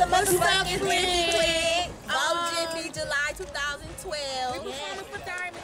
the motherfucking Quick. Vogue Jiffy, July 2012. We performing for Diamond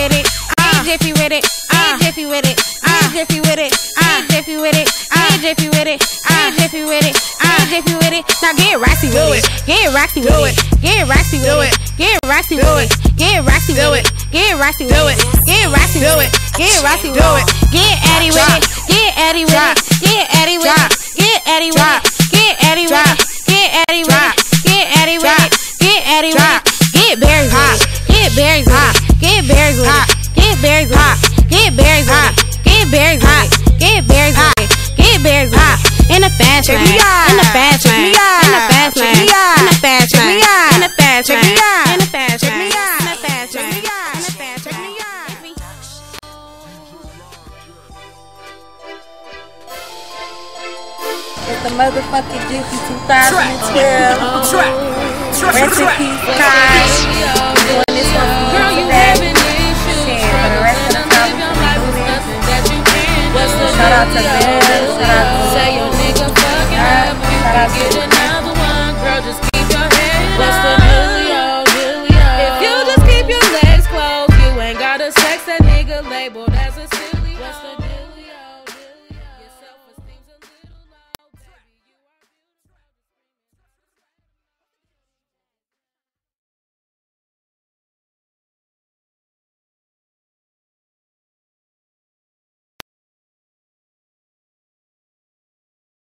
with it. Uh. Get jiffy with it. Uh. Jiffy with it. Uh. Jiffy with it. Uh. Jiffy with it. Uh. Jiffy with it. Uh. Jiffy with it. Uh. Get jiffy with it. Now get raxy with it. Get raxy Do with it. Get raxy Do with it. Get raxy Do with it. Get raxy Do with it. Get raxy Do with it. Get raxy Do with it. Get raxy with it. it. Get Eddie with it. Get Eddie with it. Get Eddie with it. Get Eddie with it. Get Eddie with it. Get Eddie with it. Get Eddie with it. Get Eddie with it. berries hot, get berries hot, get berries hot, get berries hot, get berries hot. In the fast lane, in the fast lane, in the fast lane, in the fast lane, in the fast lane, in the fast lane, in the fast lane. It's the motherfucking Jiffy 2012. Track. Track. Track. Recipes, Kai. Doing this out to Bill. Shout out to Say your nigga fucking up. Shout out to get